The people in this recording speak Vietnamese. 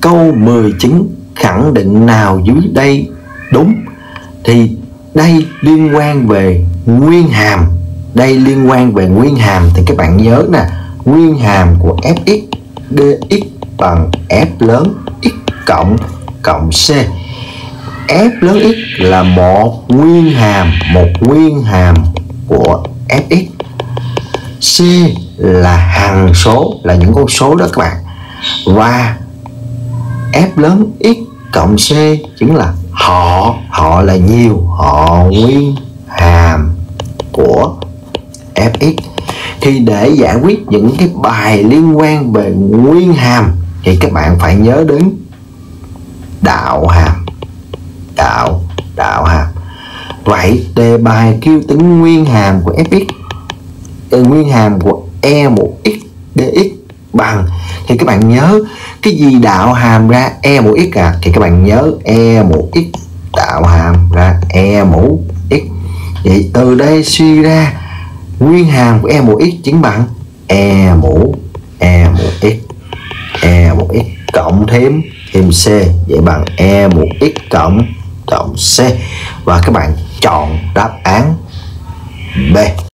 câu 19 khẳng định nào dưới đây đúng thì đây liên quan về nguyên hàm. Đây liên quan về nguyên hàm thì các bạn nhớ nè, nguyên hàm của fx dx bằng f lớn x cộng cộng c. F lớn x là một nguyên hàm, một nguyên hàm của fx c là hằng số, là những con số đó các bạn. Và f lớn x cộng c chính là họ. Họ là nhiều, họ nguyên hàm của fx thì để giải quyết những cái bài liên quan về nguyên hàm, thì các bạn phải nhớ đến đạo hàm. Đạo đạo hàm. Vậy đề bài kêu tính nguyên hàm của fx ờ, nguyên hàm của e 1 x thì các bạn nhớ cái gì đạo hàm ra? E mũ x à? Thì các bạn nhớ e mũ x, đạo hàm ra e mũ x. Vậy từ đây suy ra, nguyên hàm của e mũ x chính bằng e mũ e mũ x e mũ x cộng thêm thêm c. Vậy bằng e mũ x cộng cộng c. Và các bạn chọn đáp án B.